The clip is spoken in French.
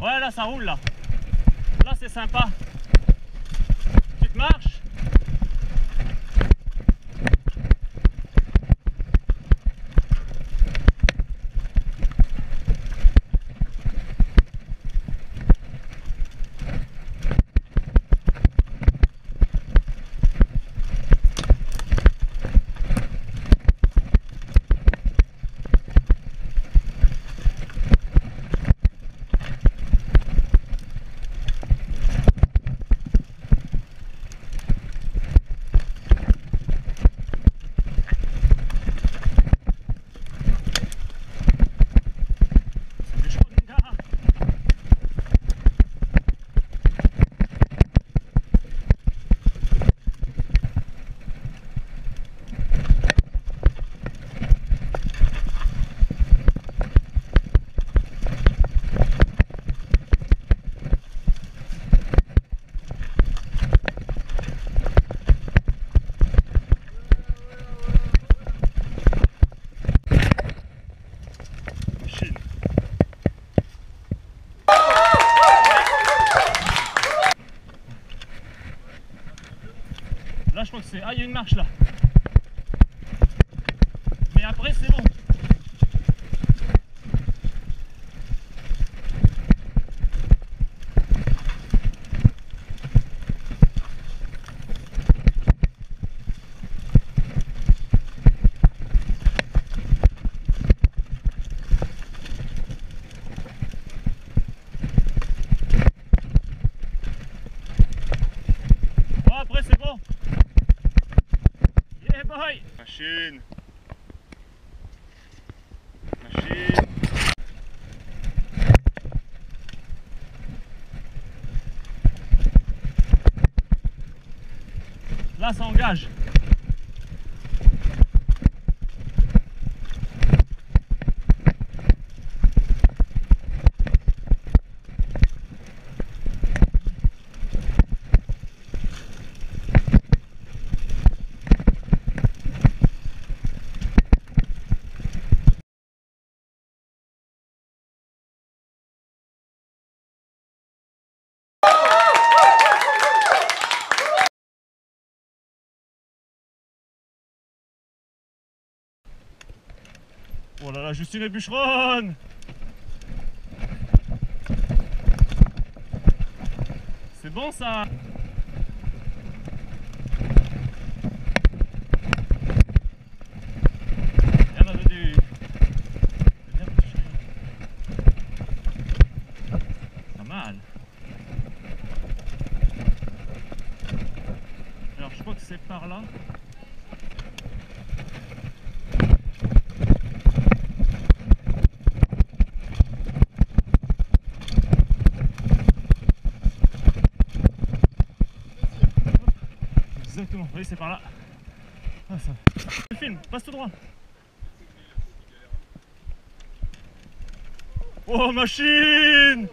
Ouais, là, ça roule, là. Là, c'est sympa. Tu te Là, je crois que c'est. Ah, il y a une marche là. Mais après, c'est bon. Bon, après, c'est bon. Yeah, boy. Machine Machine Là, ça engage. Oh là là, Justine et bûcheronne C'est bon ça. Alors je crois que c'est par là. Exactement, oui c'est par là. Ah, ça. Je filme, passe tout droit. Oh machine